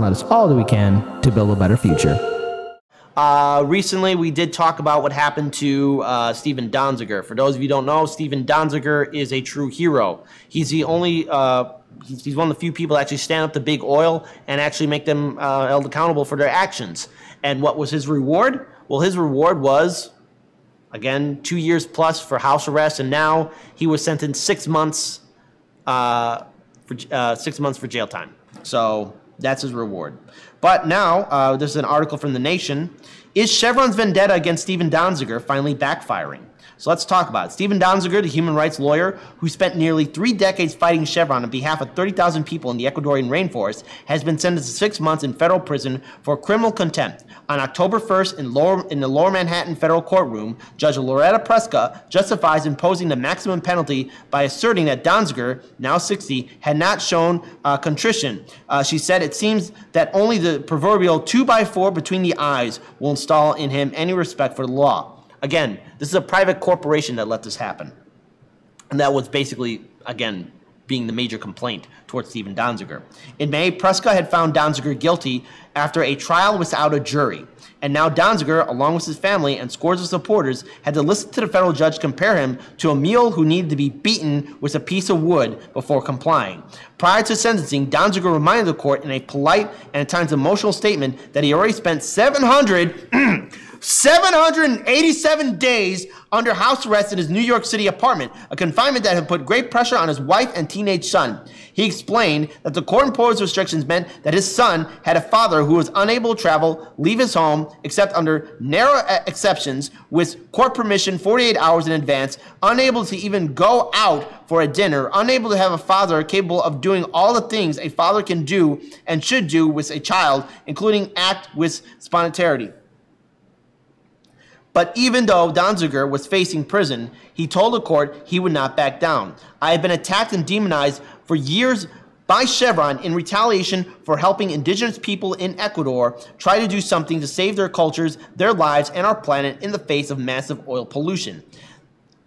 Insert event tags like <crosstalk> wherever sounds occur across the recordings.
let us all do we can to build a better future. Uh, recently, we did talk about what happened to uh, Steven Donziger. For those of you who don't know, Steven Donziger is a true hero. He's the only, uh, he's, he's, one of the few people that actually stand up to big oil and actually make them uh, held accountable for their actions. And what was his reward? Well, his reward was, again, two years plus for house arrest, and now he was sentenced six months uh, for uh, six months for jail time. So that's his reward. But now, uh, is an article from The Nation. Is Chevron's vendetta against Steven Donziger finally backfiring? So let's talk about it. Steven Donziger, the human rights lawyer who spent nearly three decades fighting Chevron on behalf of 30,000 people in the Ecuadorian rainforest, has been sentenced to six months in federal prison for criminal contempt. On October 1st, in, lower, in the Lower Manhattan federal courtroom, Judge Loretta Preska justifies imposing the maximum penalty by asserting that Donziger, now 60, had not shown uh, contrition. Uh, she said it seems that only the proverbial two by four between the eyes will install in him any respect for the law. Again, this is a private corporation that let this happen. And that was basically, again, being the major complaint towards Steven Donziger. In May, Preska had found Donziger guilty after a trial without a jury. And now Donziger, along with his family and scores of supporters, had to listen to the federal judge compare him to a mule who needed to be beaten with a piece of wood before complying. Prior to sentencing, Donziger reminded the court in a polite and at times emotional statement that he already spent 700 <clears throat> 787 days under house arrest in his New York City apartment, a confinement that had put great pressure on his wife and teenage son. He explained that the court imposed restrictions meant that his son had a father who was unable to travel, leave his home, except under narrow exceptions, with court permission 48 hours in advance, unable to even go out for a dinner, unable to have a father capable of doing all the things a father can do and should do with a child, including act with spontaneity. But even though Donziger was facing prison, he told the court he would not back down. I have been attacked and demonized for years by Chevron in retaliation for helping indigenous people in Ecuador try to do something to save their cultures, their lives, and our planet in the face of massive oil pollution.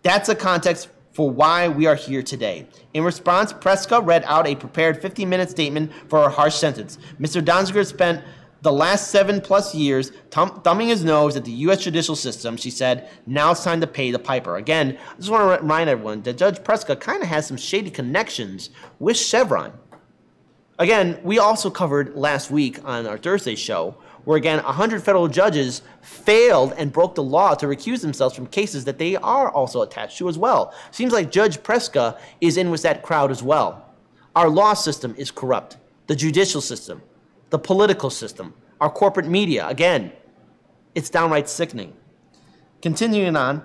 That's a context for why we are here today. In response, Preska read out a prepared 15 minute statement for a harsh sentence. Mr. Donziger spent the last seven plus years thumbing his nose at the U.S. judicial system, she said, now it's time to pay the piper. Again, I just want to remind everyone that Judge Preska kind of has some shady connections with Chevron. Again, we also covered last week on our Thursday show where, again, 100 federal judges failed and broke the law to recuse themselves from cases that they are also attached to as well. Seems like Judge Preska is in with that crowd as well. Our law system is corrupt, the judicial system the political system, our corporate media. Again, it's downright sickening. Continuing on,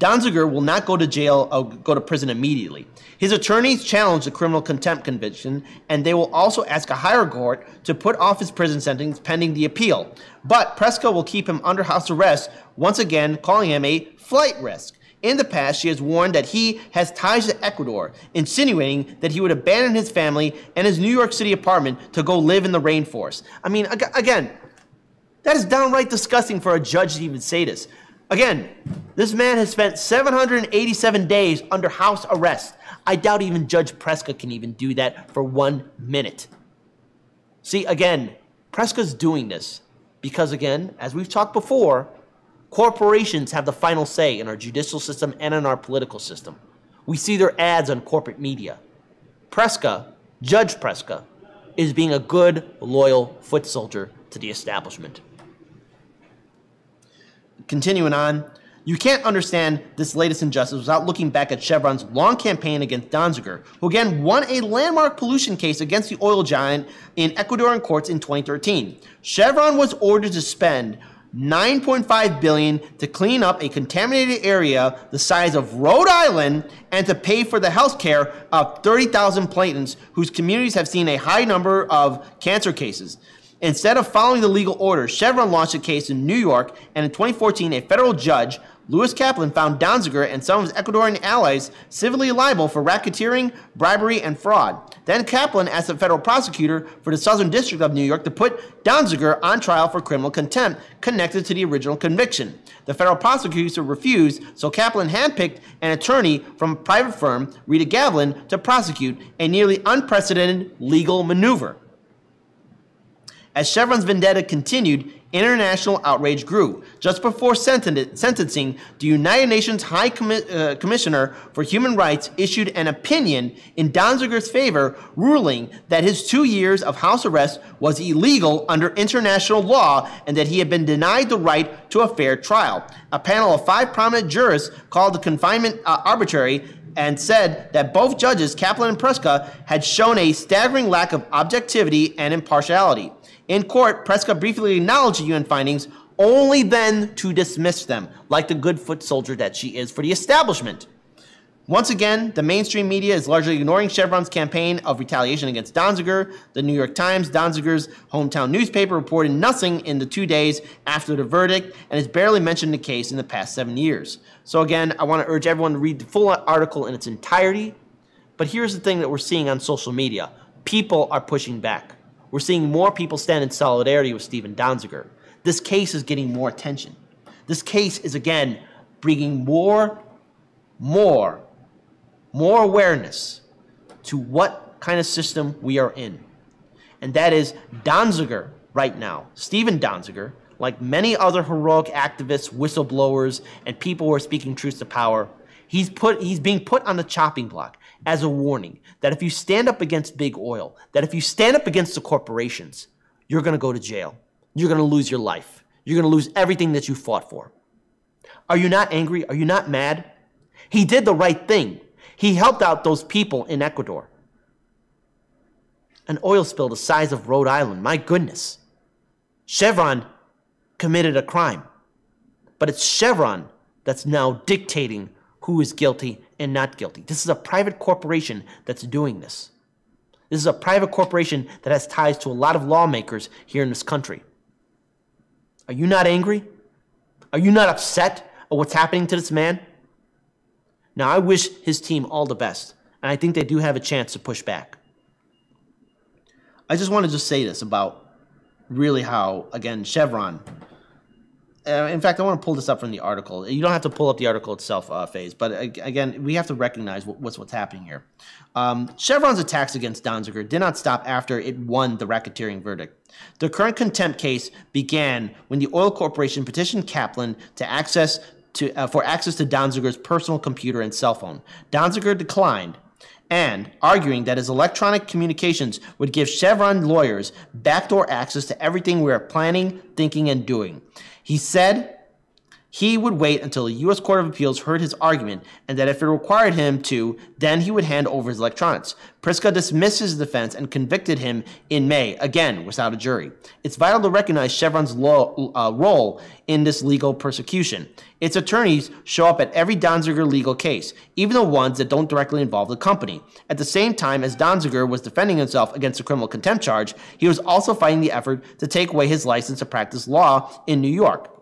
Donziger will not go to jail or go to prison immediately. His attorneys challenge the criminal contempt conviction, and they will also ask a higher court to put off his prison sentence pending the appeal. But Preska will keep him under house arrest, once again calling him a flight risk. In the past, she has warned that he has ties to Ecuador, insinuating that he would abandon his family and his New York City apartment to go live in the rainforest. I mean, again, that is downright disgusting for a judge to even say this. Again, this man has spent 787 days under house arrest. I doubt even Judge Preska can even do that for one minute. See, again, Preska's doing this because, again, as we've talked before, Corporations have the final say in our judicial system and in our political system. We see their ads on corporate media. Preska, Judge Preska, is being a good, loyal foot soldier to the establishment. Continuing on, you can't understand this latest injustice without looking back at Chevron's long campaign against Donziger, who again won a landmark pollution case against the oil giant in Ecuadorian courts in 2013. Chevron was ordered to spend 9.5 billion to clean up a contaminated area the size of Rhode Island and to pay for the health care of 30,000 Platans whose communities have seen a high number of cancer cases. Instead of following the legal order, Chevron launched a case in New York, and in 2014, a federal judge Lewis Kaplan found Donziger and some of his Ecuadorian allies civilly liable for racketeering, bribery, and fraud. Then Kaplan asked the federal prosecutor for the Southern District of New York to put Donziger on trial for criminal contempt connected to the original conviction. The federal prosecutor refused, so Kaplan handpicked an attorney from a private firm, Rita Glavin, to prosecute a nearly unprecedented legal maneuver. As Chevron's vendetta continued, international outrage grew. Just before senten- sentencing, the United Nations High uh, Commissioner for Human Rights issued an opinion in Donziger's favor, ruling that his two years of house arrest was illegal under international law and that he had been denied the right to a fair trial. A panel of five prominent jurists called the confinement uh, arbitrary and said that both judges, Kaplan and Preska, had shown a staggering lack of objectivity and impartiality. In court, Preska briefly acknowledged the UN findings, only then to dismiss them, like the good foot soldier that she is for the establishment. Once again, the mainstream media is largely ignoring Chevron's campaign of retaliation against Donziger. The New York Times, Donziger's hometown newspaper, reported nothing in the two days after the verdict and has barely mentioned the case in the past seven years. So, again, I want to urge everyone to read the full article in its entirety. But here's the thing that we're seeing on social media people are pushing back. We're seeing more people stand in solidarity with Steven Donziger. This case is getting more attention. This case is, again, bringing more, more, more awareness to what kind of system we are in. And that is Donziger right now, Steven Donziger, like many other heroic activists, whistleblowers, and people who are speaking truth to power, he's put he's being put on the chopping block as a warning that if you stand up against big oil, that if you stand up against the corporations, you're going to go to jail. You're going to lose your life. You're going to lose everything that you fought for. Are you not angry? Are you not mad? He did the right thing. He helped out those people in Ecuador. An oil spill the size of Rhode Island, my goodness. Chevron committed a crime. But it's Chevron that's now dictating who is guilty and not guilty. This is a private corporation that's doing this. This is a private corporation that has ties to a lot of lawmakers here in this country. Are you not angry? Are you not upset at what's happening to this man? Now, I wish his team all the best, and I think they do have a chance to push back. I just want to just say this about really how, again, Chevron uh, in fact, I want to pull this up from the article. You don't have to pull up the article itself, uh, Phase, but again, we have to recognize what, what's what's happening here. Um, Chevron's attacks against Donziger did not stop after it won the racketeering verdict. The current contempt case began when the oil corporation petitioned Kaplan to access to uh, for access to Donziger's personal computer and cell phone. Donziger declined, and arguing that his electronic communications would give Chevron lawyers backdoor access to everything we are planning, thinking, and doing. He said he would wait until the U.S. Court of Appeals heard his argument and that if it required him to, then he would hand over his electronics. Preska dismissed his defense and convicted him in May, again without a jury. It's vital to recognize Chevron's law, uh, role in this legal persecution. Its attorneys show up at every Donziger legal case, even the ones that don't directly involve the company. At the same time as Donziger was defending himself against a criminal contempt charge, he was also fighting the effort to take away his license to practice law in New York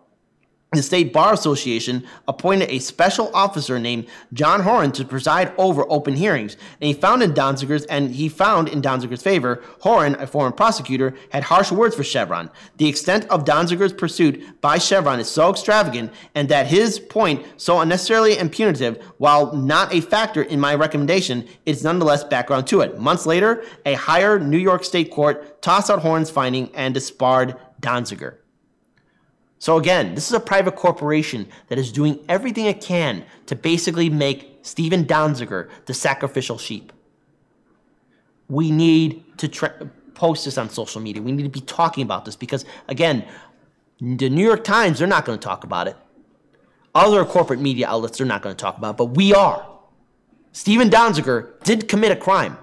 the State Bar Association appointed a special officer named John Horan to preside over open hearings. And he found in Donziger's and he found in Donziger's favor, Horan, a former prosecutor, had harsh words for Chevron. The extent of Donziger's pursuit by Chevron is so extravagant and that his point so unnecessarily and punitive, while not a factor in my recommendation, is nonetheless background to it. Months later, a higher New York State court tossed out Horan's finding and disbarred Donziger. So again, this is a private corporation that is doing everything it can to basically make Steven Donziger the sacrificial sheep. We need to tra- post this on social media. We need to be talking about this because, again, the New York Times, they're not going to talk about it. Other corporate media outlets, they're not going to talk about it, but we are. Steven Donziger did commit a crime.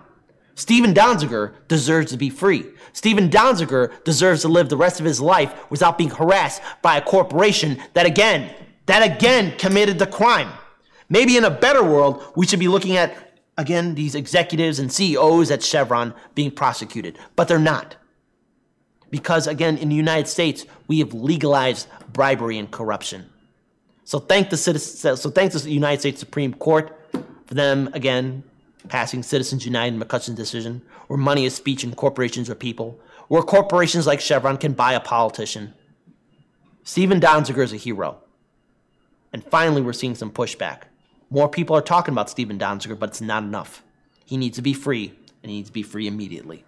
Steven Donziger deserves to be free. Steven Donziger deserves to live the rest of his life without being harassed by a corporation that again, that again committed the crime. Maybe in a better world, we should be looking at, again, these executives and CEOs at Chevron being prosecuted, but they're not. Because again, in the United States, we have legalized bribery and corruption. So thank the citizens, so thanks to the United States Supreme Court for them again passing Citizens United and McCutcheon decision, where money is speech and corporations are people, where corporations like Chevron can buy a politician. Steven Donziger is a hero. And finally, we're seeing some pushback. More people are talking about Steven Donziger, but it's not enough. He needs to be free, and he needs to be free immediately.